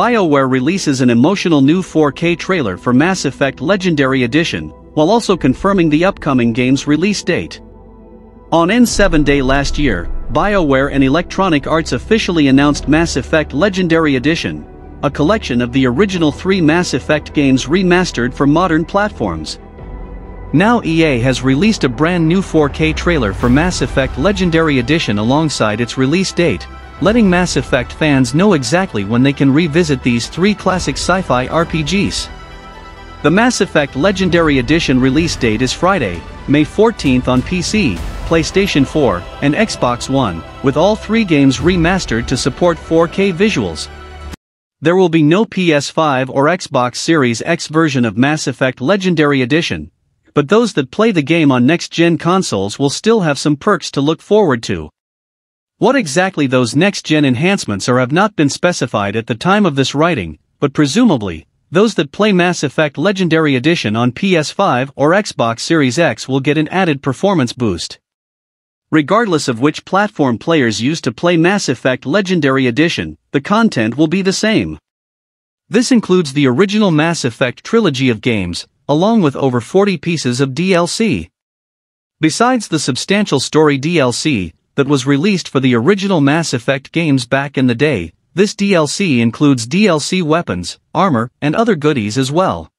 BioWare releases an emotional new 4K trailer for Mass Effect Legendary Edition, while also confirming the upcoming game's release date. On N7 Day last year, BioWare and Electronic Arts officially announced Mass Effect Legendary Edition, a collection of the original three Mass Effect games remastered for modern platforms. Now EA has released a brand new 4K trailer for Mass Effect Legendary Edition alongside its release date, letting Mass Effect fans know exactly when they can revisit these three classic sci-fi RPGs. The Mass Effect Legendary Edition release date is Friday, May 14th on PC, PlayStation 4, and Xbox One, with all three games remastered to support 4K visuals. There will be no PS5 or Xbox Series X version of Mass Effect Legendary Edition, but those that play the game on next-gen consoles will still have some perks to look forward to. What exactly those next-gen enhancements are have not been specified at the time of this writing, but presumably, those that play Mass Effect Legendary Edition on PS5 or Xbox Series X will get an added performance boost. Regardless of which platform players use to play Mass Effect Legendary Edition, the content will be the same. This includes the original Mass Effect trilogy of games, along with over 40 pieces of DLC. Besides the substantial story DLC, that was released for the original Mass Effect games back in the day, this DLC includes DLC weapons, armor, and other goodies as well.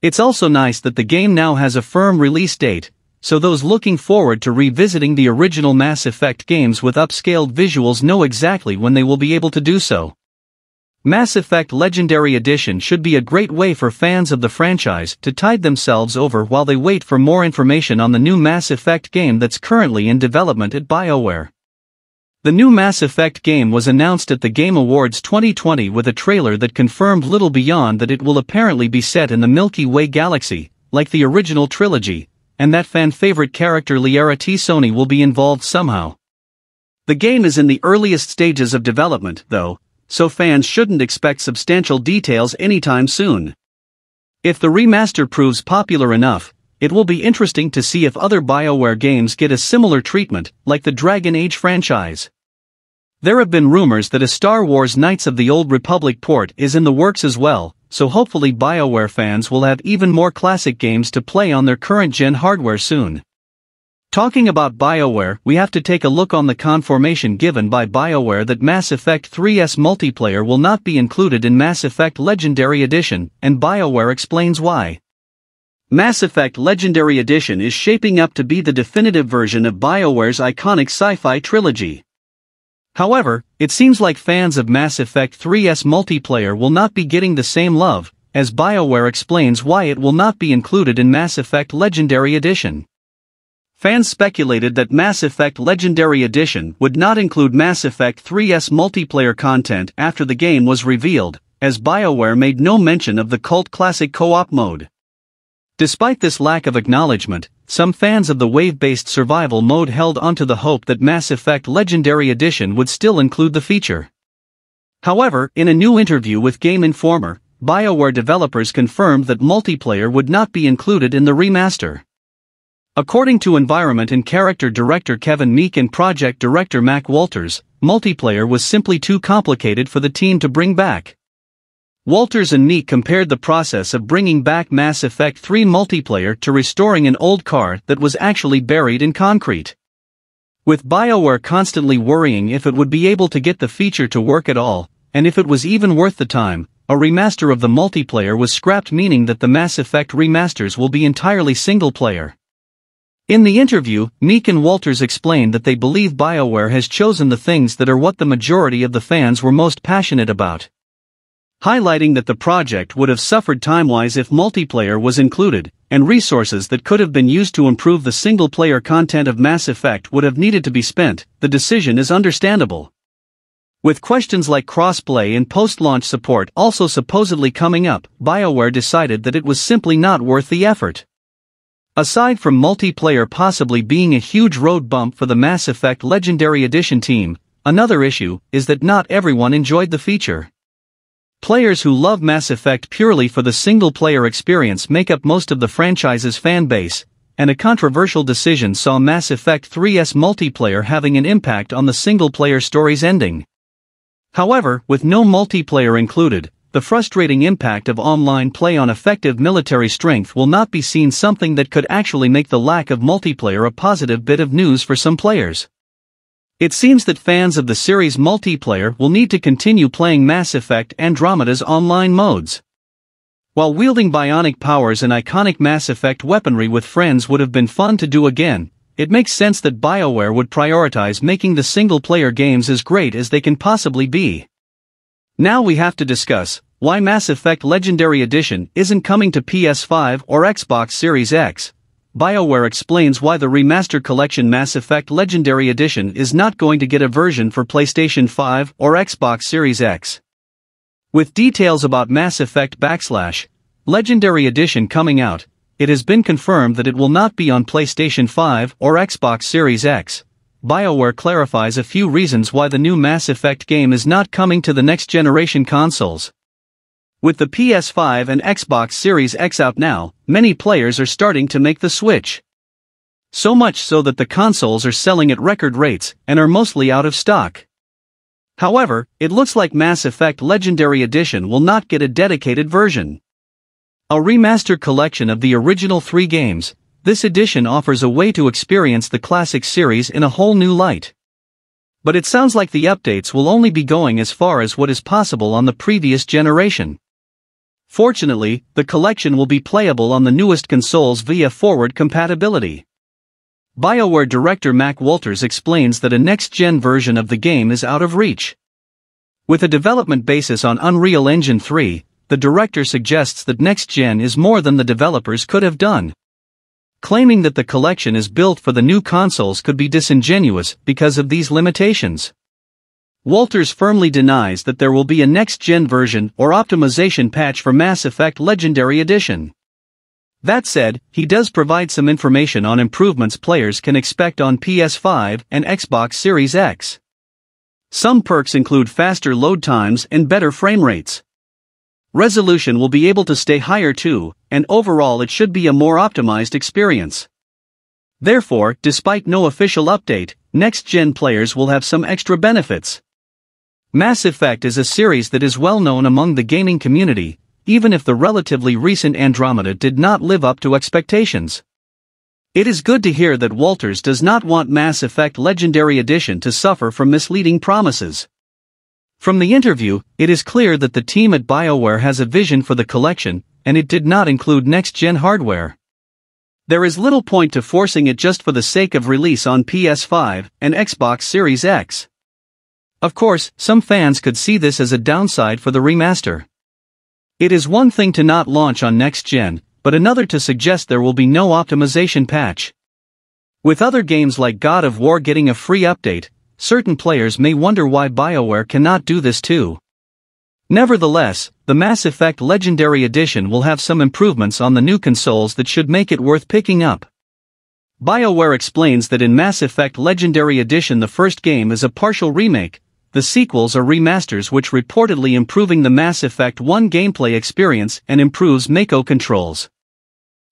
It's also nice that the game now has a firm release date, so those looking forward to revisiting the original Mass Effect games with upscaled visuals know exactly when they will be able to do so. Mass Effect Legendary Edition should be a great way for fans of the franchise to tide themselves over while they wait for more information on the new Mass Effect game that's currently in development at BioWare. The new Mass Effect game was announced at the Game Awards 2020 with a trailer that confirmed little beyond that it will apparently be set in the Milky Way galaxy, like the original trilogy, and that fan-favorite character Liara T'Soni will be involved somehow. The game is in the earliest stages of development, though, so fans shouldn't expect substantial details anytime soon. If the remaster proves popular enough, it will be interesting to see if other BioWare games get a similar treatment, like the Dragon Age franchise. There have been rumors that a Star Wars Knights of the Old Republic port is in the works as well, so hopefully BioWare fans will have even more classic games to play on their current gen hardware soon. Talking about BioWare, we have to take a look on the confirmation given by BioWare that Mass Effect 3's multiplayer will not be included in Mass Effect Legendary Edition, and BioWare explains why. Mass Effect Legendary Edition is shaping up to be the definitive version of BioWare's iconic sci-fi trilogy. However, it seems like fans of Mass Effect 3's multiplayer will not be getting the same love, as BioWare explains why it will not be included in Mass Effect Legendary Edition. Fans speculated that Mass Effect Legendary Edition would not include Mass Effect 3's multiplayer content after the game was revealed, as BioWare made no mention of the cult classic co-op mode. Despite this lack of acknowledgement, some fans of the wave-based survival mode held onto the hope that Mass Effect Legendary Edition would still include the feature. However, in a new interview with Game Informer, BioWare developers confirmed that multiplayer would not be included in the remaster. According to environment and character director Kevin Meek and project director Mac Walters, multiplayer was simply too complicated for the team to bring back. Walters and Meek compared the process of bringing back Mass Effect 3 multiplayer to restoring an old car that was actually buried in concrete. With BioWare constantly worrying if it would be able to get the feature to work at all, and if it was even worth the time, a remaster of the multiplayer was scrapped meaning that the Mass Effect remasters will be entirely single player. In the interview, Meek and Walters explained that they believe BioWare has chosen the things that are what the majority of the fans were most passionate about. Highlighting that the project would have suffered time-wise if multiplayer was included, and resources that could have been used to improve the single-player content of Mass Effect would have needed to be spent, the decision is understandable. With questions like crossplay and post-launch support also supposedly coming up, BioWare decided that it was simply not worth the effort. Aside from multiplayer possibly being a huge road bump for the Mass Effect Legendary Edition team, another issue is that not everyone enjoyed the feature. Players who love Mass Effect purely for the single-player experience make up most of the franchise's fan base, and a controversial decision saw Mass Effect 3's multiplayer having an impact on the single-player story's ending. However, with no multiplayer included, the frustrating impact of online play on effective military strength will not be seen something that could actually make the lack of multiplayer a positive bit of news for some players. It seems that fans of the series multiplayer will need to continue playing Mass Effect Andromeda's online modes. While wielding bionic powers and iconic Mass Effect weaponry with friends would have been fun to do again, it makes sense that BioWare would prioritize making the single-player games as great as they can possibly be. Now we have to discuss why Mass Effect Legendary Edition isn't coming to PS5 or Xbox Series X. BioWare explains why the remaster collection Mass Effect Legendary Edition is not going to get a version for PlayStation 5 or Xbox Series X. With details about Mass Effect backslash Legendary Edition coming out, it has been confirmed that it will not be on PlayStation 5 or Xbox Series X. BioWare clarifies a few reasons why the new Mass Effect game is not coming to the next generation consoles. With the PS5 and Xbox Series X out now, many players are starting to make the switch. So much so that the consoles are selling at record rates and are mostly out of stock. However, it looks like Mass Effect Legendary Edition will not get a dedicated version. A remastered collection of the original three games, this edition offers a way to experience the classic series in a whole new light. But it sounds like the updates will only be going as far as what is possible on the previous generation. Fortunately, the collection will be playable on the newest consoles via forward compatibility. BioWare director Mac Walters explains that a next-gen version of the game is out of reach. With a development basis on Unreal Engine 3, the director suggests that next-gen is more than the developers could have done. Claiming that the collection is built for the new consoles could be disingenuous because of these limitations. Walters firmly denies that there will be a next-gen version or optimization patch for Mass Effect Legendary Edition. That said, he does provide some information on improvements players can expect on PS5 and Xbox Series X. Some perks include faster load times and better frame rates. Resolution will be able to stay higher too, and overall it should be a more optimized experience. Therefore, despite no official update, next-gen players will have some extra benefits. Mass Effect is a series that is well known among the gaming community, even if the relatively recent Andromeda did not live up to expectations. It is good to hear that Walters does not want Mass Effect Legendary Edition to suffer from misleading promises. From the interview, it is clear that the team at BioWare has a vision for the collection, and it did not include next-gen hardware. There is little point to forcing it just for the sake of release on PS5 and Xbox Series X. Of course, some fans could see this as a downside for the remaster. It is one thing to not launch on next-gen, but another to suggest there will be no optimization patch. With other games like God of War getting a free update, certain players may wonder why BioWare cannot do this too. Nevertheless, the Mass Effect Legendary Edition will have some improvements on the new consoles that should make it worth picking up. BioWare explains that in Mass Effect Legendary Edition the first game is a partial remake, the sequels are remasters which reportedly improving the Mass Effect 1 gameplay experience and improves Mako controls.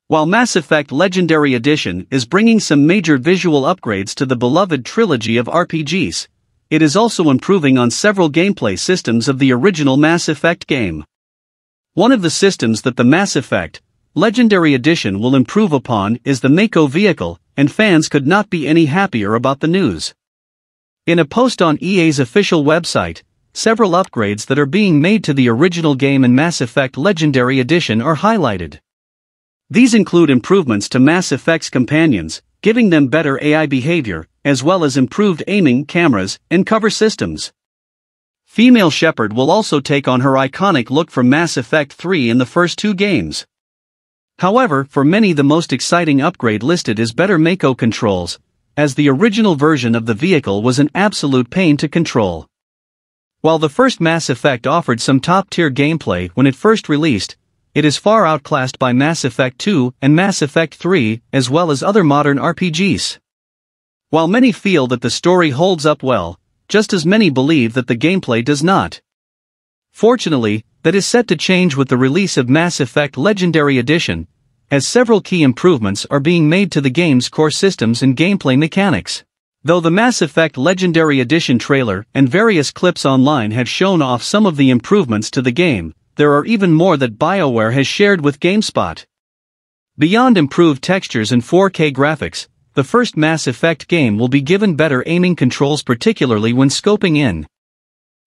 While Mass Effect Legendary Edition is bringing some major visual upgrades to the beloved trilogy of RPGs, it is also improving on several gameplay systems of the original Mass Effect game. One of the systems that the Mass Effect Legendary Edition will improve upon is the Mako vehicle, and fans could not be any happier about the news. In a post on EA's official website, several upgrades that are being made to the original game in Mass Effect Legendary Edition are highlighted. These include improvements to Mass Effect's companions, giving them better AI behavior, as well as improved aiming cameras and cover systems. Female Shepard will also take on her iconic look from Mass Effect 3 in the first two games. However, for many the most exciting upgrade listed is better Mako controls, as the original version of the vehicle was an absolute pain to control. While the first Mass Effect offered some top-tier gameplay when it first released, it is far outclassed by Mass Effect 2 and Mass Effect 3, as well as other modern RPGs. While many feel that the story holds up well, just as many believe that the gameplay does not. Fortunately, that is set to change with the release of Mass Effect Legendary Edition, as several key improvements are being made to the game's core systems and gameplay mechanics. Though the Mass Effect Legendary Edition trailer and various clips online have shown off some of the improvements to the game, there are even more that BioWare has shared with GameSpot. Beyond improved textures and 4K graphics, the first Mass Effect game will be given better aiming controls particularly when scoping in.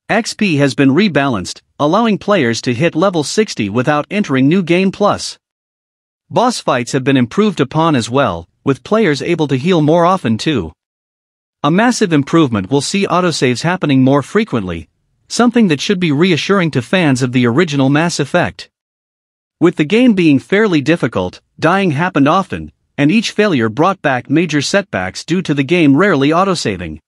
XP has been rebalanced, allowing players to hit level 60 without entering New Game Plus. Boss fights have been improved upon as well, with players able to heal more often too. A massive improvement will see autosaves happening more frequently, something that should be reassuring to fans of the original Mass Effect. With the game being fairly difficult, dying happened often, and each failure brought back major setbacks due to the game rarely autosaving.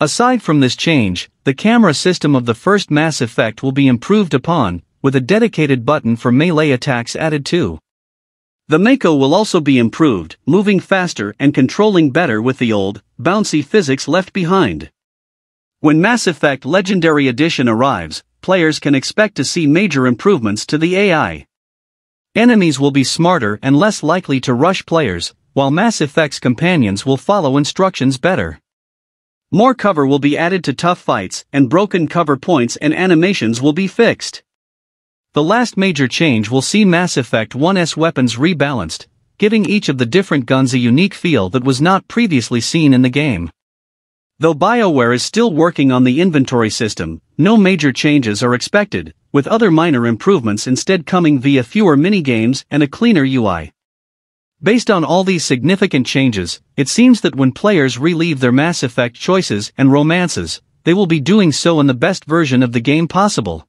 Aside from this change, the camera system of the first Mass Effect will be improved upon, with a dedicated button for melee attacks added too. The Mako will also be improved, moving faster and controlling better with the old, bouncy physics left behind. When Mass Effect Legendary Edition arrives, players can expect to see major improvements to the AI. Enemies will be smarter and less likely to rush players, while Mass Effect's companions will follow instructions better. More cover will be added to tough fights, and broken cover points and animations will be fixed. The last major change will see Mass Effect 1's weapons rebalanced, giving each of the different guns a unique feel that was not previously seen in the game. Though BioWare is still working on the inventory system, no major changes are expected, with other minor improvements instead coming via fewer minigames and a cleaner UI. Based on all these significant changes, it seems that when players relive their Mass Effect choices and romances, they will be doing so in the best version of the game possible.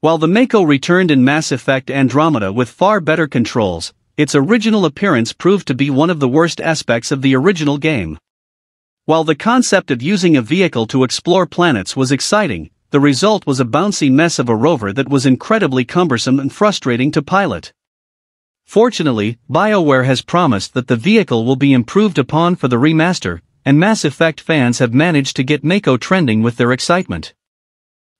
While the Mako returned in Mass Effect Andromeda with far better controls, its original appearance proved to be one of the worst aspects of the original game. While the concept of using a vehicle to explore planets was exciting, the result was a bouncy mess of a rover that was incredibly cumbersome and frustrating to pilot. Fortunately, BioWare has promised that the vehicle will be improved upon for the remaster, and Mass Effect fans have managed to get Mako trending with their excitement.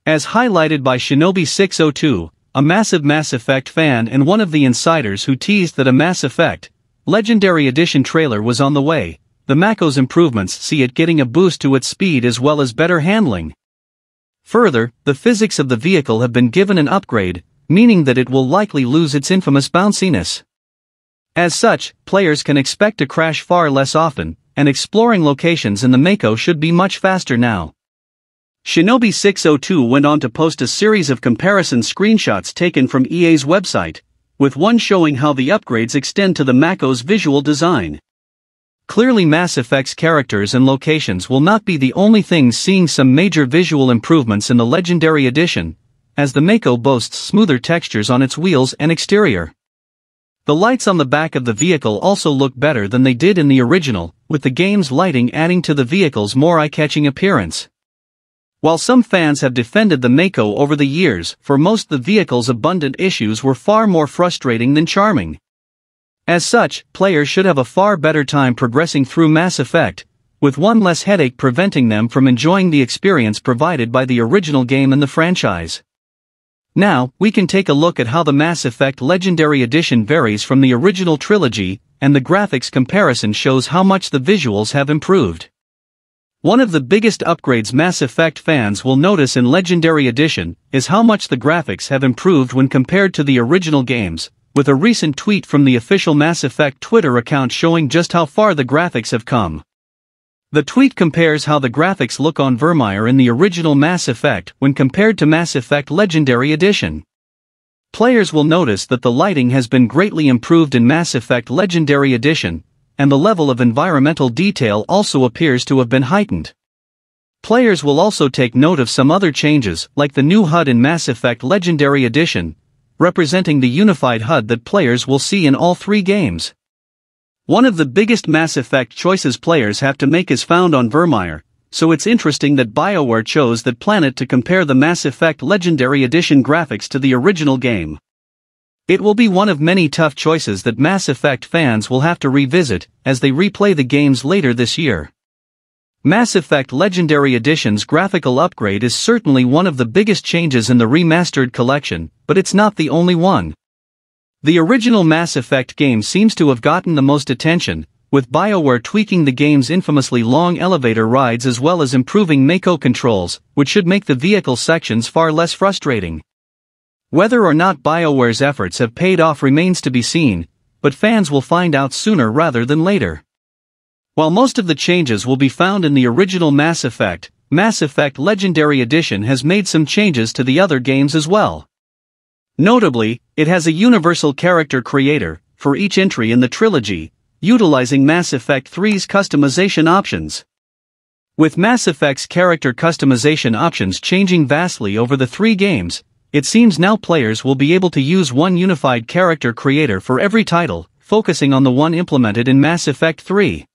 As highlighted by Shinobi602, a massive Mass Effect fan and one of the insiders who teased that a Mass Effect Legendary Edition trailer was on the way, the Mako's improvements see it getting a boost to its speed as well as better handling. Further, the physics of the vehicle have been given an upgrade, meaning that it will likely lose its infamous bounciness. As such, players can expect to crash far less often, and exploring locations in the Mako should be much faster now. Shinobi 602 went on to post a series of comparison screenshots taken from EA's website, with one showing how the upgrades extend to the Mako's visual design. Clearly Mass Effect's characters and locations will not be the only things seeing some major visual improvements in the Legendary Edition, as the Mako boasts smoother textures on its wheels and exterior. The lights on the back of the vehicle also look better than they did in the original, with the game's lighting adding to the vehicle's more eye-catching appearance. While some fans have defended the Mako over the years, for most the vehicle's abundant issues were far more frustrating than charming. As such, players should have a far better time progressing through Mass Effect, with one less headache preventing them from enjoying the experience provided by the original game and the franchise. Now, we can take a look at how the Mass Effect Legendary Edition varies from the original trilogy, and the graphics comparison shows how much the visuals have improved. One of the biggest upgrades Mass Effect fans will notice in Legendary Edition is how much the graphics have improved when compared to the original games, with a recent tweet from the official Mass Effect Twitter account showing just how far the graphics have come. The tweet compares how the graphics look on Virmire in the original Mass Effect when compared to Mass Effect Legendary Edition. Players will notice that the lighting has been greatly improved in Mass Effect Legendary Edition, and the level of environmental detail also appears to have been heightened. Players will also take note of some other changes, like the new HUD in Mass Effect Legendary Edition, representing the unified HUD that players will see in all three games. One of the biggest Mass Effect choices players have to make is found on Virmire, so it's interesting that BioWare chose that planet to compare the Mass Effect Legendary Edition graphics to the original game. It will be one of many tough choices that Mass Effect fans will have to revisit as they replay the games later this year. Mass Effect Legendary Edition's graphical upgrade is certainly one of the biggest changes in the remastered collection, but it's not the only one. The original Mass Effect game seems to have gotten the most attention, with BioWare tweaking the game's infamously long elevator rides as well as improving Mako controls, which should make the vehicle sections far less frustrating. Whether or not BioWare's efforts have paid off remains to be seen, but fans will find out sooner rather than later. While most of the changes will be found in the original Mass Effect, Mass Effect Legendary Edition has made some changes to the other games as well. Notably, it has a universal character creator for each entry in the trilogy, utilizing Mass Effect 3's customization options. With Mass Effect's character customization options changing vastly over the three games, it seems now players will be able to use one unified character creator for every title, focusing on the one implemented in Mass Effect 3.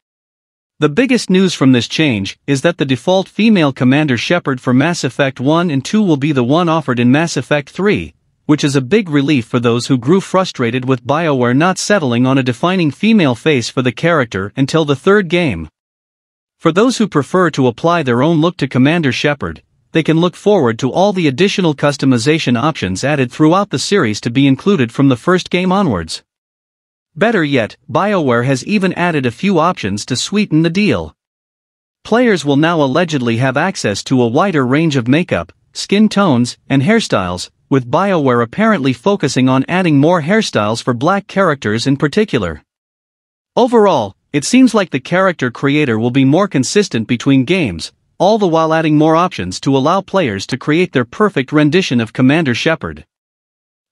The biggest news from this change is that the default female Commander Shepard for Mass Effect 1 and 2 will be the one offered in Mass Effect 3, which is a big relief for those who grew frustrated with BioWare not settling on a defining female face for the character until the third game. For those who prefer to apply their own look to Commander Shepard, they can look forward to all the additional customization options added throughout the series to be included from the first game onwards. Better yet, BioWare has even added a few options to sweeten the deal. Players will now allegedly have access to a wider range of makeup, skin tones, and hairstyles, with BioWare apparently focusing on adding more hairstyles for black characters in particular. Overall, it seems like the character creator will be more consistent between games, all the while adding more options to allow players to create their perfect rendition of Commander Shepard.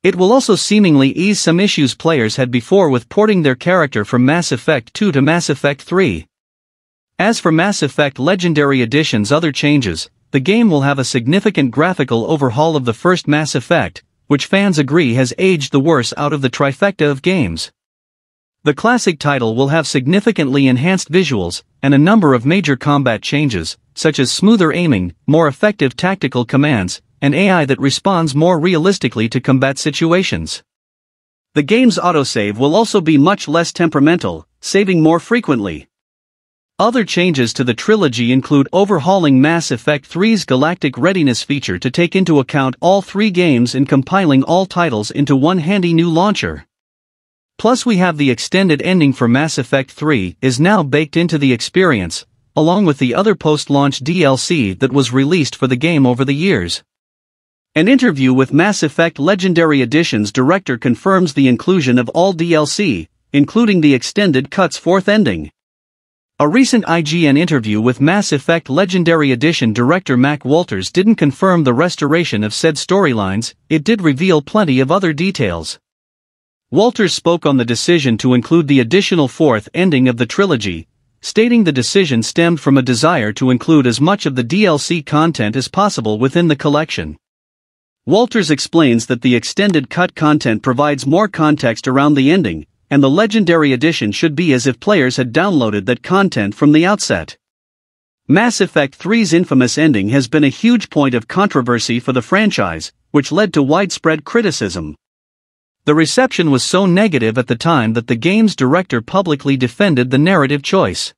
It will also seemingly ease some issues players had before with porting their character from Mass Effect 2 to Mass Effect 3. As for Mass Effect Legendary Edition's other changes, the game will have a significant graphical overhaul of the first Mass Effect, which fans agree has aged the worse out of the trifecta of games. The classic title will have significantly enhanced visuals, and a number of major combat changes, such as smoother aiming, more effective tactical commands, and AI that responds more realistically to combat situations. The game's autosave will also be much less temperamental, saving more frequently. Other changes to the trilogy include overhauling Mass Effect 3's Galactic Readiness feature to take into account all three games and compiling all titles into one handy new launcher. Plus we have the extended ending for Mass Effect 3 is now baked into the experience, along with the other post-launch DLC that was released for the game over the years. An interview with Mass Effect Legendary Edition's director confirms the inclusion of all DLC, including the extended cut's fourth ending. A recent IGN interview with Mass Effect Legendary Edition director Mac Walters didn't confirm the restoration of said storylines, it did reveal plenty of other details. Walters spoke on the decision to include the additional fourth ending of the trilogy, stating the decision stemmed from a desire to include as much of the DLC content as possible within the collection. Walters explains that the extended cut content provides more context around the ending, and the Legendary Edition should be as if players had downloaded that content from the outset. Mass Effect 3's infamous ending has been a huge point of controversy for the franchise, which led to widespread criticism. The reception was so negative at the time that the game's director publicly defended the narrative choice.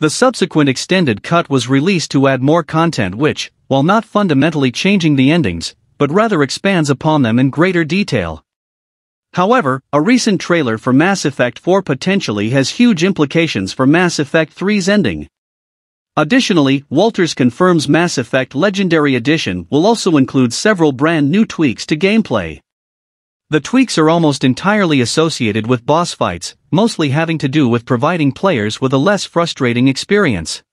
The subsequent extended cut was released to add more content which, while not fundamentally changing the endings, but rather expands upon them in greater detail. However, a recent trailer for Mass Effect 4 potentially has huge implications for Mass Effect 3's ending. Additionally, Walters confirms Mass Effect Legendary Edition will also include several brand new tweaks to gameplay. The tweaks are almost entirely associated with boss fights, mostly having to do with providing players with a less frustrating experience.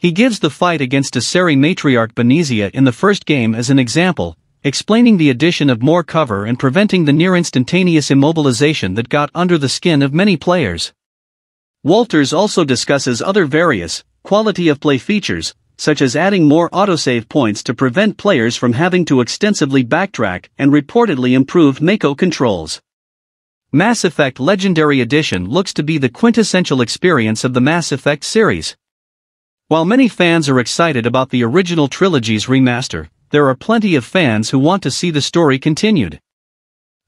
He gives the fight against Asari matriarch Benezia in the first game as an example, explaining the addition of more cover and preventing the near-instantaneous immobilization that got under the skin of many players. Walters also discusses other various, quality-of-play features, such as adding more autosave points to prevent players from having to extensively backtrack and reportedly improved Mako controls. Mass Effect Legendary Edition looks to be the quintessential experience of the Mass Effect series. While many fans are excited about the original trilogy's remaster, there are plenty of fans who want to see the story continued.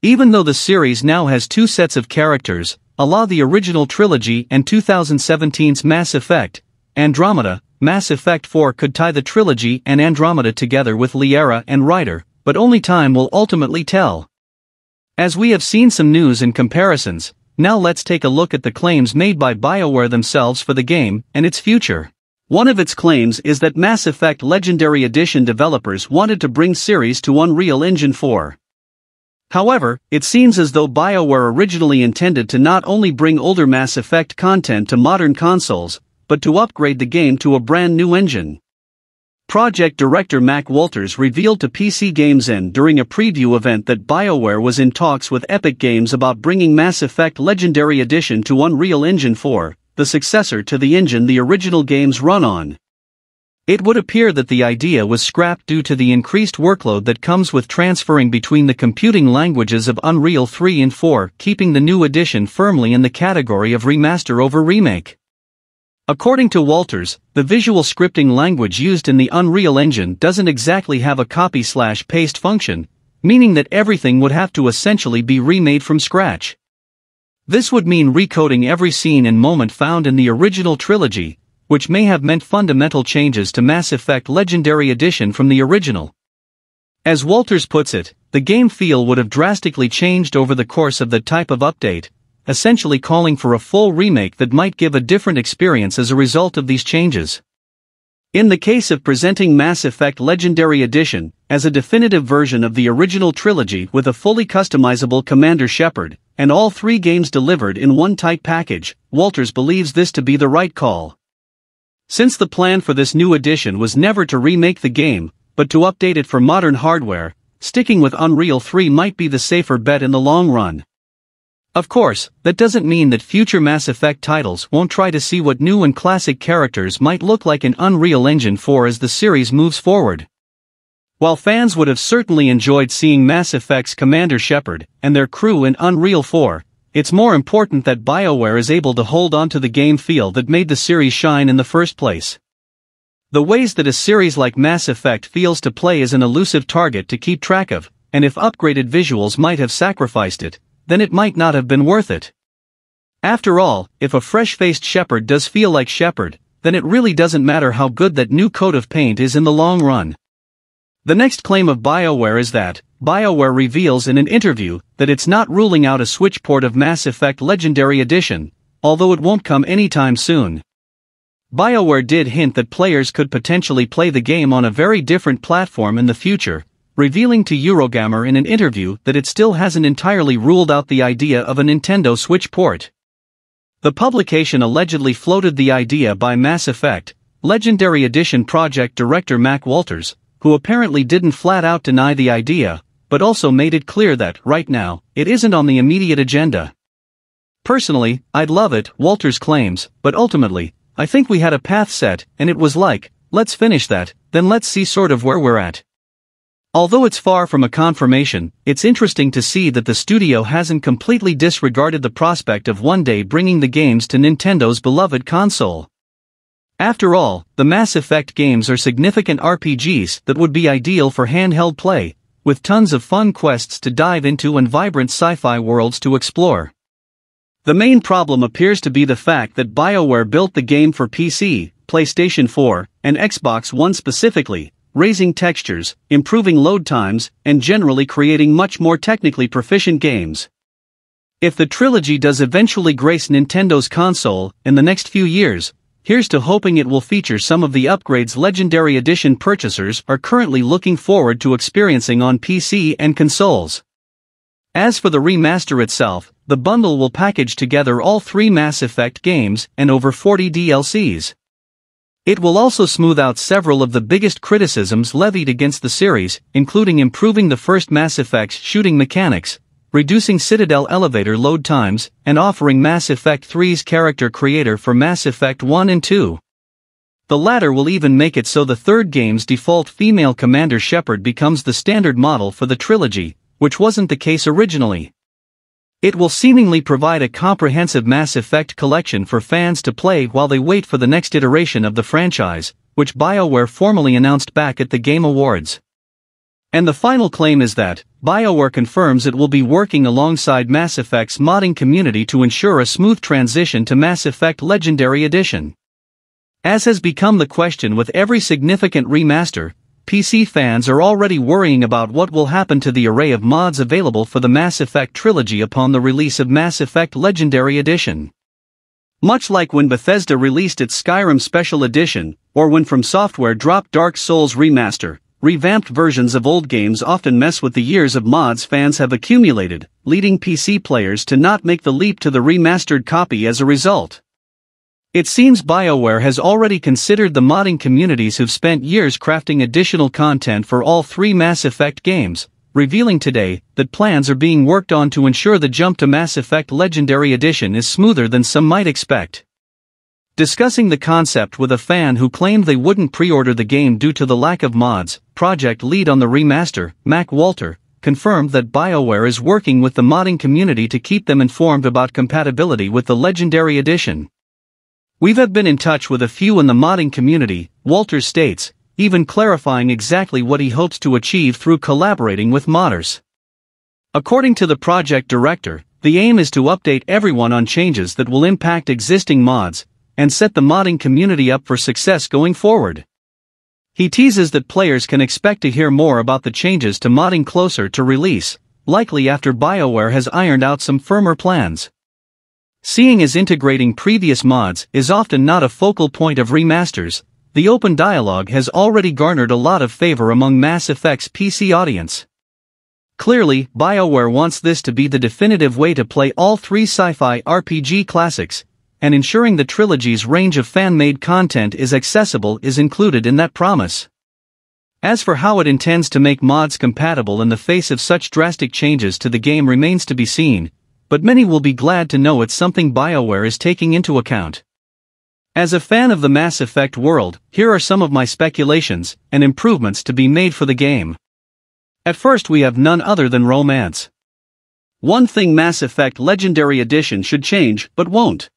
Even though the series now has two sets of characters, a la the original trilogy and 2017's Mass Effect, Andromeda, Mass Effect 4 could tie the trilogy and Andromeda together with Liara and Ryder, but only time will ultimately tell. As we have seen some news and comparisons, now let's take a look at the claims made by BioWare themselves for the game and its future. One of its claims is that Mass Effect Legendary Edition developers wanted to bring series to Unreal Engine 4. However, it seems as though BioWare originally intended to not only bring older Mass Effect content to modern consoles, but to upgrade the game to a brand new engine. Project director Mac Walters revealed to PC Games N during a preview event that BioWare was in talks with Epic Games about bringing Mass Effect Legendary Edition to Unreal Engine 4, the successor to the engine the original games run on. It would appear that the idea was scrapped due to the increased workload that comes with transferring between the computing languages of Unreal 3 and 4, keeping the new edition firmly in the category of remaster over remake. According to Walters, the visual scripting language used in the Unreal Engine doesn't exactly have a copy-slash-paste function, meaning that everything would have to essentially be remade from scratch. This would mean recoding every scene and moment found in the original trilogy, which may have meant fundamental changes to Mass Effect Legendary Edition from the original. As Walters puts it, the game feel would have drastically changed over the course of the type of update, essentially calling for a full remake that might give a different experience as a result of these changes. In the case of presenting Mass Effect Legendary Edition as a definitive version of the original trilogy with a fully customizable Commander Shepard, and all three games delivered in one tight package, Walters believes this to be the right call. Since the plan for this new edition was never to remake the game, but to update it for modern hardware, sticking with Unreal 3 might be the safer bet in the long run. Of course, that doesn't mean that future Mass Effect titles won't try to see what new and classic characters might look like in Unreal Engine 4 as the series moves forward. While fans would have certainly enjoyed seeing Mass Effect's Commander Shepard and their crew in Unreal 4, it's more important that BioWare is able to hold on to the game feel that made the series shine in the first place. The ways that a series like Mass Effect feels to play is an elusive target to keep track of, and if upgraded visuals might have sacrificed it, then it might not have been worth it. After all, if a fresh-faced Shepard does feel like Shepard, then it really doesn't matter how good that new coat of paint is in the long run. The next claim of BioWare is that, BioWare reveals in an interview that it's not ruling out a Switch port of Mass Effect Legendary Edition, although it won't come anytime soon. BioWare did hint that players could potentially play the game on a very different platform in the future, revealing to Eurogamer in an interview that it still hasn't entirely ruled out the idea of a Nintendo Switch port. The publication allegedly floated the idea by Mass Effect, Legendary Edition project director Mac Walters, who apparently didn't flat out deny the idea, but also made it clear that, right now, it isn't on the immediate agenda. Personally, I'd love it, Walters claims, but ultimately, I think we had a path set, and it was like, let's finish that, then let's see sort of where we're at. Although it's far from a confirmation, it's interesting to see that the studio hasn't completely disregarded the prospect of one day bringing the games to Nintendo's beloved console. After all, the Mass Effect games are significant RPGs that would be ideal for handheld play, with tons of fun quests to dive into and vibrant sci-fi worlds to explore. The main problem appears to be the fact that BioWare built the game for PC, PlayStation 4, and Xbox One specifically, raising textures, improving load times, and generally creating much more technically proficient games. If the trilogy does eventually grace Nintendo's console in the next few years, here's to hoping it will feature some of the upgrades Legendary Edition purchasers are currently looking forward to experiencing on PC and consoles. As for the remaster itself, the bundle will package together all three Mass Effect games and over 40 DLCs. It will also smooth out several of the biggest criticisms levied against the series, including improving the first Mass Effect's shooting mechanics, reducing Citadel elevator load times, and offering Mass Effect 3's character creator for Mass Effect 1 and 2. The latter will even make it so the third game's default female Commander Shepard becomes the standard model for the trilogy, which wasn't the case originally. It will seemingly provide a comprehensive Mass Effect collection for fans to play while they wait for the next iteration of the franchise, which BioWare formally announced back at the Game Awards. And the final claim is that, BioWare confirms it will be working alongside Mass Effect's modding community to ensure a smooth transition to Mass Effect Legendary Edition. As has become the question with every significant remaster, PC fans are already worrying about what will happen to the array of mods available for the Mass Effect trilogy upon the release of Mass Effect Legendary Edition. Much like when Bethesda released its Skyrim Special Edition, or when From Software dropped Dark Souls Remaster, revamped versions of old games often mess with the years of mods fans have accumulated, leading PC players to not make the leap to the remastered copy as a result. It seems BioWare has already considered the modding communities who've spent years crafting additional content for all three Mass Effect games, revealing today that plans are being worked on to ensure the jump to Mass Effect Legendary Edition is smoother than some might expect. Discussing the concept with a fan who claimed they wouldn't pre-order the game due to the lack of mods, project lead on the remaster, Mac Walter, confirmed that BioWare is working with the modding community to keep them informed about compatibility with the Legendary Edition. We've been in touch with a few in the modding community, Walters states, even clarifying exactly what he hopes to achieve through collaborating with modders. According to the project director, the aim is to update everyone on changes that will impact existing mods, and set the modding community up for success going forward. He teases that players can expect to hear more about the changes to modding closer to release, likely after BioWare has ironed out some firmer plans. Seeing as integrating previous mods is often not a focal point of remasters, the open dialogue has already garnered a lot of favor among Mass Effect's PC audience. Clearly, BioWare wants this to be the definitive way to play all three sci-fi RPG classics, and ensuring the trilogy's range of fan-made content is accessible is included in that promise. As for how it intends to make mods compatible in the face of such drastic changes to the game remains to be seen, but many will be glad to know it's something BioWare is taking into account. As a fan of the Mass Effect world, here are some of my speculations and improvements to be made for the game. At first we have none other than romance. One thing Mass Effect Legendary Edition should change, but won't.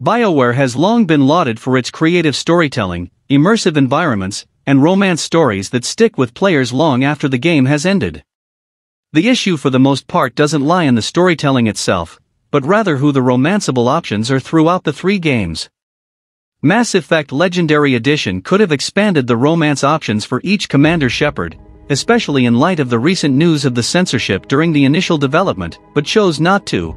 BioWare has long been lauded for its creative storytelling, immersive environments, and romance stories that stick with players long after the game has ended. The issue for the most part doesn't lie in the storytelling itself, but rather who the romanceable options are throughout the three games. Mass Effect Legendary Edition could have expanded the romance options for each Commander Shepard, especially in light of the recent news of the censorship during the initial development, but chose not to.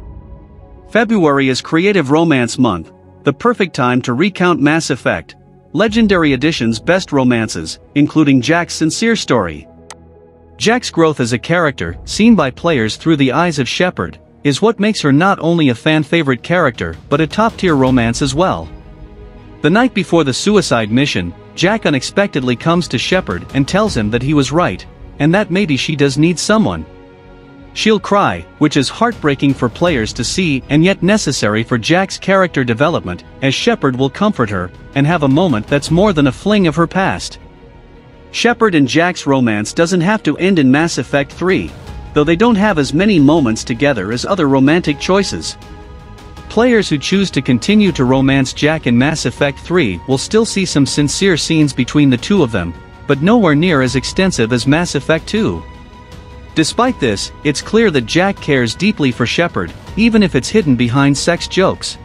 February is Creative Romance Month, the perfect time to recount Mass Effect, Legendary Edition's best romances, including Jack's sincere story. Jack's growth as a character, seen by players through the eyes of Shepard, is what makes her not only a fan-favorite character but a top-tier romance as well. The night before the suicide mission, Jack unexpectedly comes to Shepard and tells him that he was right, and that maybe she does need someone. She'll cry, which is heartbreaking for players to see and yet necessary for Jack's character development, as Shepard will comfort her, and have a moment that's more than a fling of her past. Shepard and Jack's romance doesn't have to end in Mass Effect 3, though they don't have as many moments together as other romantic choices. Players who choose to continue to romance Jack in Mass Effect 3 will still see some sincere scenes between the two of them, but nowhere near as extensive as Mass Effect 2. Despite this, it's clear that Jack cares deeply for Shepard, even if it's hidden behind sex jokes.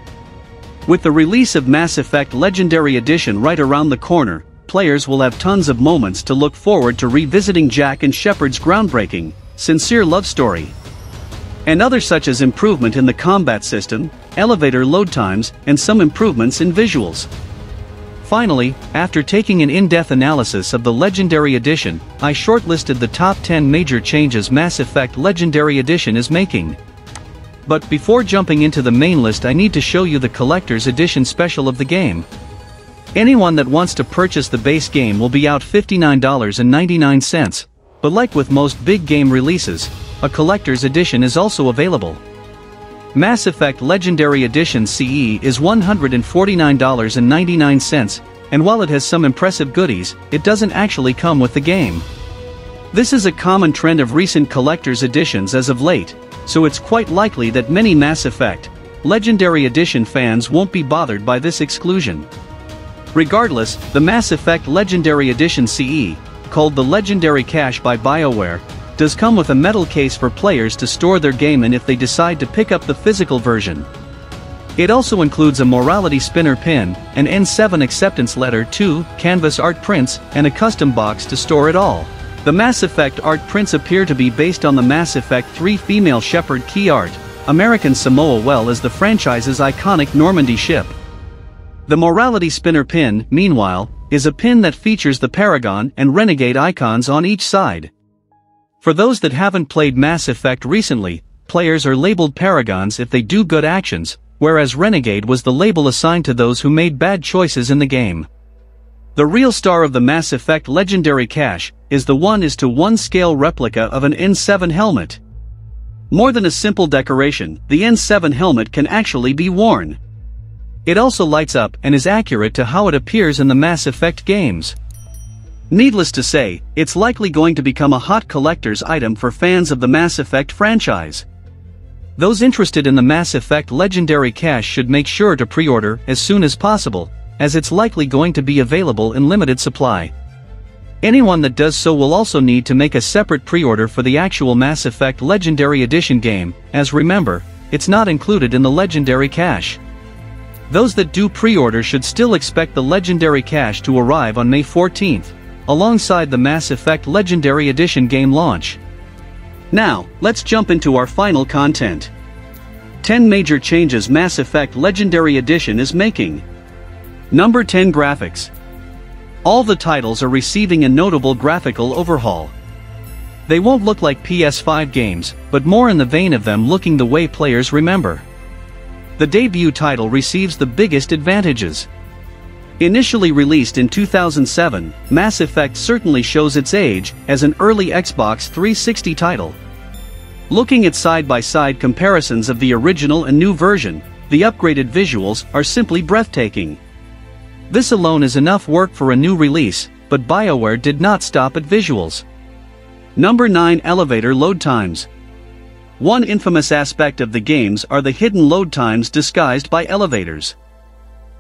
With the release of Mass Effect Legendary Edition right around the corner, players will have tons of moments to look forward to revisiting Jack and Shepard's groundbreaking, sincere love story. And others such as improvement in the combat system, elevator load times, and some improvements in visuals. Finally, after taking an in-depth analysis of the Legendary Edition, I shortlisted the top 10 major changes Mass Effect Legendary Edition is making. But before jumping into the main list I need to show you the Collector's Edition special of the game, Anyone that wants to purchase the base game will be out $59.99, but like with most big game releases, a collector's edition is also available. Mass Effect Legendary Edition CE is $149.99, and while it has some impressive goodies, it doesn't actually come with the game. This is a common trend of recent collector's editions as of late, so it's quite likely that many Mass Effect Legendary Edition fans won't be bothered by this exclusion. Regardless, the Mass Effect Legendary Edition CE, called the Legendary Cache by BioWare, does come with a metal case for players to store their game in if they decide to pick up the physical version. It also includes a Morality Spinner pin, an N7 acceptance letter 2, canvas art prints, and a custom box to store it all. The Mass Effect art prints appear to be based on the Mass Effect 3 female Shepard key art, American Samoa well as the franchise's iconic Normandy ship. The Morality Spinner pin, meanwhile, is a pin that features the Paragon and Renegade icons on each side. For those that haven't played Mass Effect recently, players are labeled Paragons if they do good actions, whereas Renegade was the label assigned to those who made bad choices in the game. The real star of the Mass Effect Legendary Cache is the 1 is to 1 scale replica of an N7 helmet. More than a simple decoration, the N7 helmet can actually be worn. It also lights up and is accurate to how it appears in the Mass Effect games. Needless to say, it's likely going to become a hot collector's item for fans of the Mass Effect franchise. Those interested in the Mass Effect Legendary Cache should make sure to pre-order as soon as possible, as it's likely going to be available in limited supply. Anyone that does so will also need to make a separate pre-order for the actual Mass Effect Legendary Edition game, as remember, it's not included in the Legendary Cache. Those that do pre-order should still expect the Legendary Cache to arrive on May 14th, alongside the Mass Effect Legendary Edition game launch. Now, let's jump into our final content. 10 major changes Mass Effect Legendary Edition is making. Number 10 Graphics. All the titles are receiving a notable graphical overhaul. They won't look like PS5 games, but more in the vein of them looking the way players remember. The debut title receives the biggest advantages. Initially released in 2007, Mass Effect certainly shows its age as an early Xbox 360 title. Looking at side-by-side -side comparisons of the original and new version, the upgraded visuals are simply breathtaking. This alone is enough work for a new release, but BioWare did not stop at visuals. Number 9 Elevator Load Times One infamous aspect of the games are the hidden load times disguised by elevators.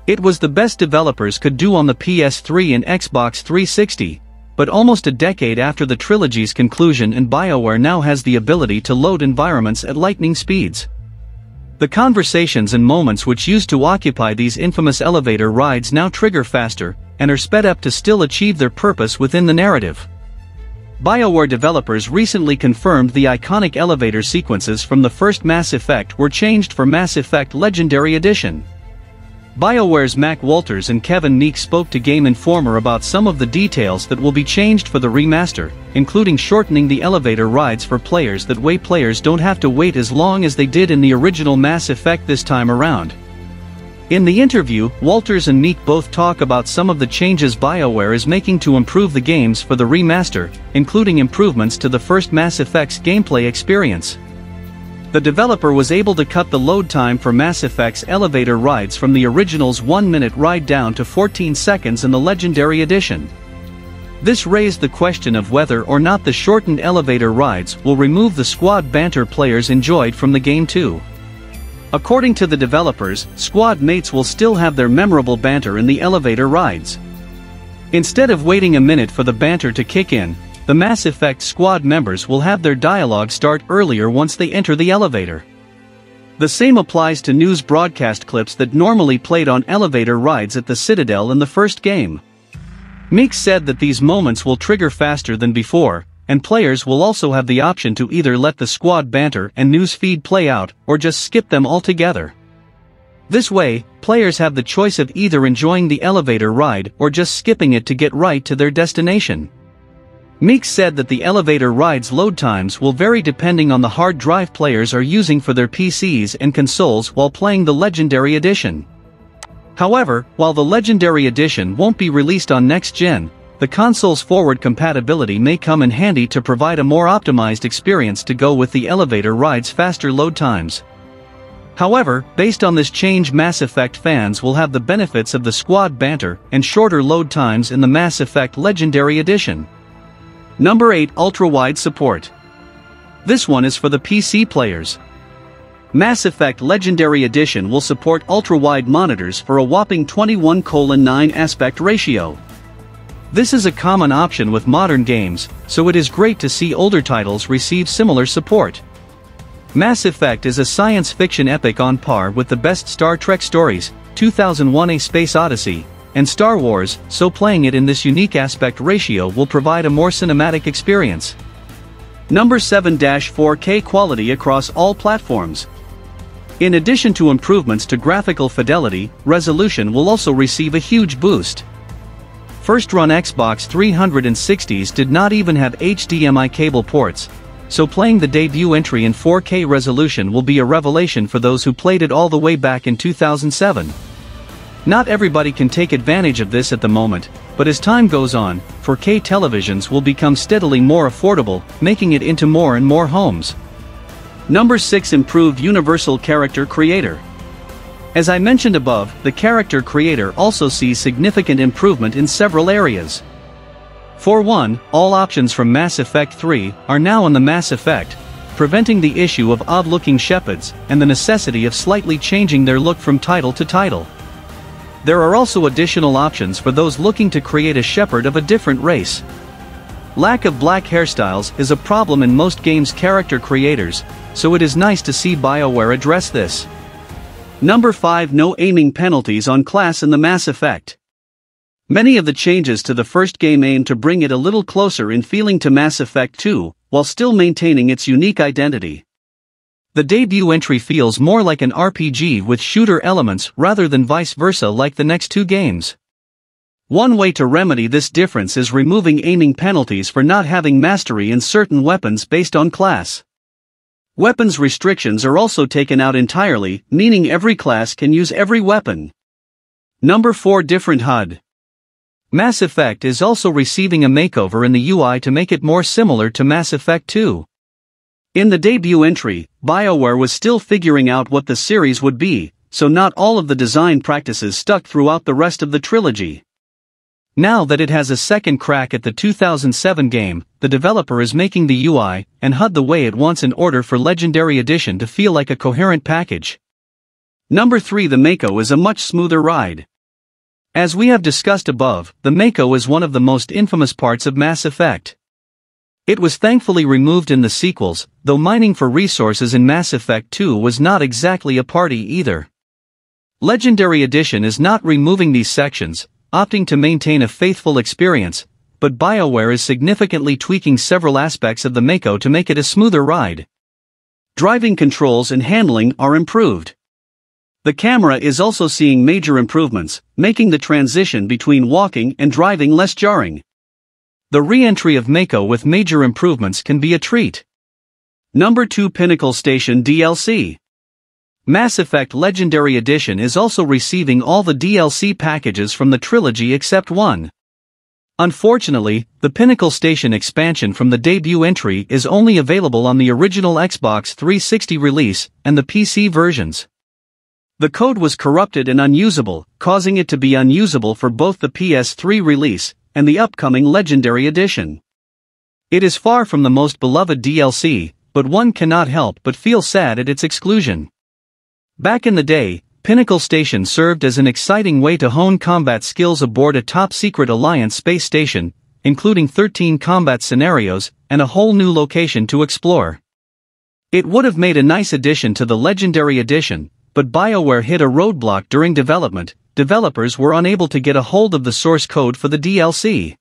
It was the best developers could do on the PS3 and Xbox 360, but almost a decade after the trilogy's conclusion and BioWare now has the ability to load environments at lightning speeds. The conversations and moments which used to occupy these infamous elevator rides now trigger faster, and are sped up to still achieve their purpose within the narrative. BioWare developers recently confirmed the iconic elevator sequences from the first Mass Effect were changed for Mass Effect Legendary Edition. BioWare's Mac Walters and Kevin Meek spoke to Game Informer about some of the details that will be changed for the remaster, including shortening the elevator rides for players that way players don't have to wait as long as they did in the original Mass Effect this time around. In the interview, Walters and Meek both talk about some of the changes BioWare is making to improve the games for the remaster, including improvements to the first Mass Effect's gameplay experience. The developer was able to cut the load time for Mass Effect's elevator rides from the original's 1-minute ride down to 14 seconds in the Legendary Edition. This raised the question of whether or not the shortened elevator rides will remove the squad banter players enjoyed from the game too. According to the developers, squad mates will still have their memorable banter in the elevator rides. Instead of waiting a minute for the banter to kick in, the Mass Effect squad members will have their dialogue start earlier once they enter the elevator. The same applies to news broadcast clips that normally played on elevator rides at the Citadel in the first game. Meeks said that these moments will trigger faster than before, and players will also have the option to either let the squad banter and news feed play out or just skip them altogether. This way, players have the choice of either enjoying the elevator ride or just skipping it to get right to their destination. Meeks said that the elevator ride's load times will vary depending on the hard drive players are using for their PCs and consoles while playing the Legendary Edition. However, while the Legendary Edition won't be released on next gen, the console's forward compatibility may come in handy to provide a more optimized experience to go with the elevator ride's faster load times. However, based on this change Mass Effect fans will have the benefits of the squad banter and shorter load times in the Mass Effect Legendary Edition. Number 8 Ultra-Wide Support. This one is for the PC players. Mass Effect Legendary Edition will support ultra-wide monitors for a whopping 21:9 aspect ratio. This is a common option with modern games, so it is great to see older titles receive similar support. Mass Effect is a science fiction epic on par with the best Star Trek stories, 2001 A Space Odyssey, and Star Wars, so playing it in this unique aspect ratio will provide a more cinematic experience. Number 7-4K quality across all platforms. In addition to improvements to graphical fidelity, resolution will also receive a huge boost. First-run Xbox 360s did not even have HDMI cable ports, so playing the debut entry in 4K resolution will be a revelation for those who played it all the way back in 2007. Not everybody can take advantage of this at the moment, but as time goes on, 4K televisions will become steadily more affordable, making it into more and more homes. Number 6 Improved Universal Character Creator As I mentioned above, the character creator also sees significant improvement in several areas. For one, all options from Mass Effect 3 are now on the Mass Effect, preventing the issue of odd-looking Shepards and the necessity of slightly changing their look from title to title. There are also additional options for those looking to create a Shepard of a different race. Lack of black hairstyles is a problem in most games character creators, so it is nice to see BioWare address this. Number 5 No aiming penalties on class in the Mass Effect. Many of the changes to the first game aim to bring it a little closer in feeling to Mass Effect 2, while still maintaining its unique identity. The debut entry feels more like an RPG with shooter elements rather than vice versa like the next two games. One way to remedy this difference is removing aiming penalties for not having mastery in certain weapons based on class. Weapons restrictions are also taken out entirely, meaning every class can use every weapon. Number 4 Different HUD Mass Effect is also receiving a makeover in the UI to make it more similar to Mass Effect 2. In the debut entry, BioWare was still figuring out what the series would be, so not all of the design practices stuck throughout the rest of the trilogy. Now that it has a second crack at the 2007 game, the developer is making the UI and HUD the way it wants in order for Legendary Edition to feel like a coherent package. Number 3 The Mako is a much smoother ride. As we have discussed above, the Mako is one of the most infamous parts of Mass Effect. It was thankfully removed in the sequels, though mining for resources in Mass Effect 2 was not exactly a party either. Legendary Edition is not removing these sections, opting to maintain a faithful experience, but BioWare is significantly tweaking several aspects of the Mako to make it a smoother ride. Driving controls and handling are improved. The camera is also seeing major improvements, making the transition between walking and driving less jarring. The re-entry of Mako with major improvements can be a treat. Number 2 Pinnacle Station DLC Mass Effect Legendary Edition is also receiving all the DLC packages from the trilogy except one. Unfortunately, the Pinnacle Station expansion from the debut entry is only available on the original Xbox 360 release and the PC versions. The code was corrupted and unusable, causing it to be unusable for both the PS3 release and the upcoming Legendary Edition. It is far from the most beloved DLC, but one cannot help but feel sad at its exclusion. Back in the day, Pinnacle Station served as an exciting way to hone combat skills aboard a top-secret Alliance space station, including 13 combat scenarios and a whole new location to explore. It would have made a nice addition to the Legendary Edition, but BioWare hit a roadblock during development, developers were unable to get a hold of the source code for the DLC.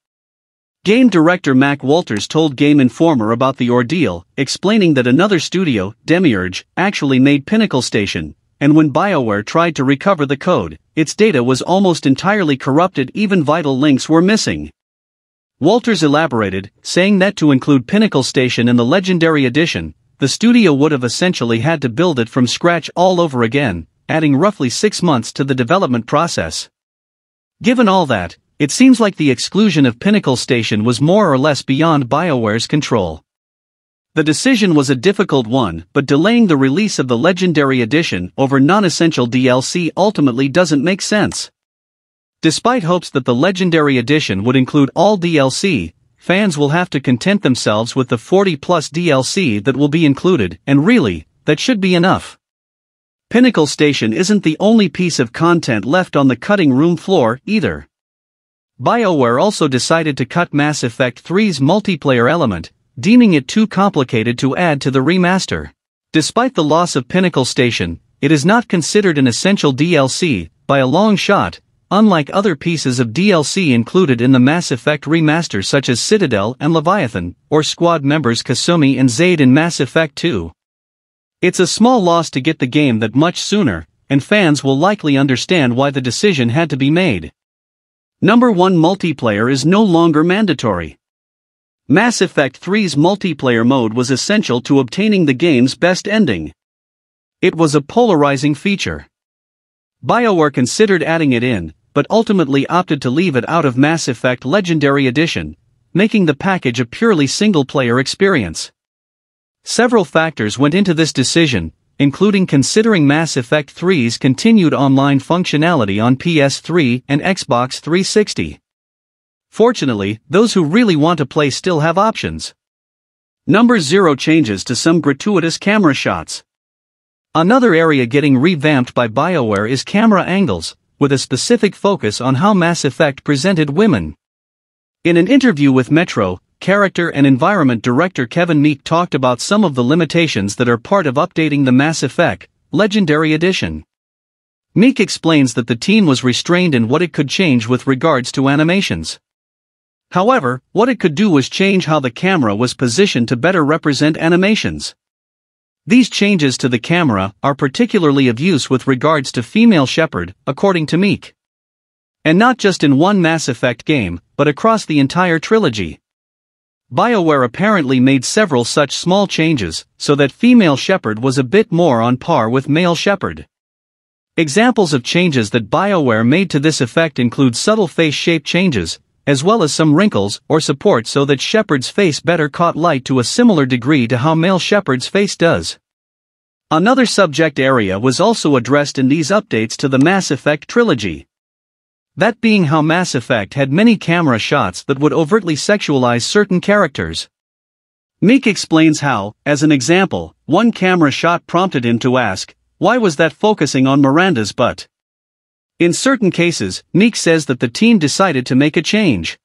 Game director Mac Walters told Game Informer about the ordeal, explaining that another studio, Demiurge, actually made Pinnacle Station, and when BioWare tried to recover the code, its data was almost entirely corrupted even vital links were missing. Walters elaborated, saying that to include Pinnacle Station in the Legendary Edition, the studio would have essentially had to build it from scratch all over again, adding roughly six months to the development process. Given all that, it seems like the exclusion of Pinnacle Station was more or less beyond BioWare's control. The decision was a difficult one, but delaying the release of the Legendary Edition over non-essential DLC ultimately doesn't make sense. Despite hopes that the Legendary Edition would include all DLC, fans will have to content themselves with the 40 plus DLC that will be included, and really, that should be enough. Pinnacle Station isn't the only piece of content left on the cutting room floor, either. BioWare also decided to cut Mass Effect 3's multiplayer element, deeming it too complicated to add to the remaster. Despite the loss of Pinnacle Station, it is not considered an essential DLC, by a long shot, unlike other pieces of DLC included in the Mass Effect remaster such as Citadel and Leviathan, or squad members Kasumi and Zaeed in Mass Effect 2. It's a small loss to get the game that much sooner, and fans will likely understand why the decision had to be made. Number 1 Multiplayer is no longer mandatory. Mass Effect 3's multiplayer mode was essential to obtaining the game's best ending. It was a polarizing feature. BioWare considered adding it in, but ultimately opted to leave it out of Mass Effect Legendary Edition, making the package a purely single-player experience. Several factors went into this decision, including considering Mass Effect 3's continued online functionality on PS3 and Xbox 360. Fortunately, those who really want to play still have options. Number 0 changes to some gratuitous camera shots. Another area getting revamped by BioWare is camera angles, with a specific focus on how Mass Effect presented women. In an interview with Metro, character and environment director Kevin Meek talked about some of the limitations that are part of updating the Mass Effect Legendary Edition. Meek explains that the team was restrained in what it could change with regards to animations. However, what it could do was change how the camera was positioned to better represent animations. These changes to the camera are particularly of use with regards to female Shepard, according to Meek. And not just in one Mass Effect game, but across the entire trilogy. BioWare apparently made several such small changes, so that female Shepard was a bit more on par with male Shepard. Examples of changes that BioWare made to this effect include subtle face shape changes, as well as some wrinkles or support so that Shepard's face better caught light to a similar degree to how male Shepard's face does. Another subject area was also addressed in these updates to the Mass Effect trilogy. That being how Mass Effect had many camera shots that would overtly sexualize certain characters. Meek explains how, as an example, one camera shot prompted him to ask, why was that focusing on Miranda's butt? In certain cases, Meek says that the team decided to make a change.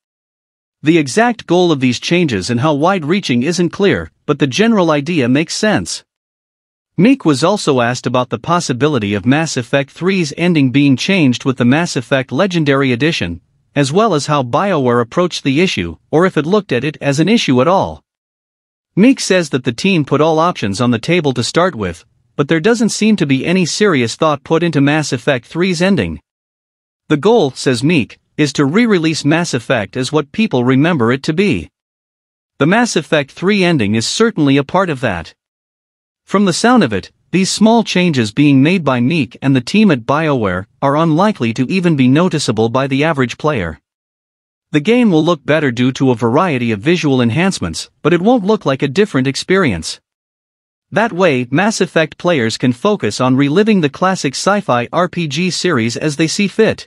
The exact goal of these changes and how wide-reaching isn't clear, but the general idea makes sense. Meek was also asked about the possibility of Mass Effect 3's ending being changed with the Mass Effect Legendary Edition, as well as how BioWare approached the issue, or if it looked at it as an issue at all. Meek says that the team put all options on the table to start with, but there doesn't seem to be any serious thought put into Mass Effect 3's ending. The goal, says Meek, is to re-release Mass Effect as what people remember it to be. The Mass Effect 3 ending is certainly a part of that. From the sound of it, these small changes being made by Meek and the team at BioWare are unlikely to even be noticeable by the average player. The game will look better due to a variety of visual enhancements, but it won't look like a different experience. That way, Mass Effect players can focus on reliving the classic sci-fi RPG series as they see fit.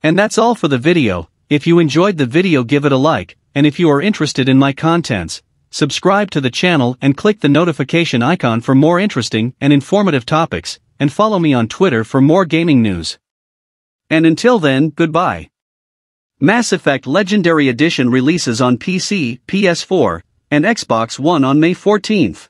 And that's all for the video, if you enjoyed the video give it a like, and if you are interested in my contents, subscribe to the channel and click the notification icon for more interesting and informative topics, and follow me on Twitter for more gaming news. And until then, goodbye. Mass Effect Legendary Edition releases on PC, PS4, and Xbox One on May 14th.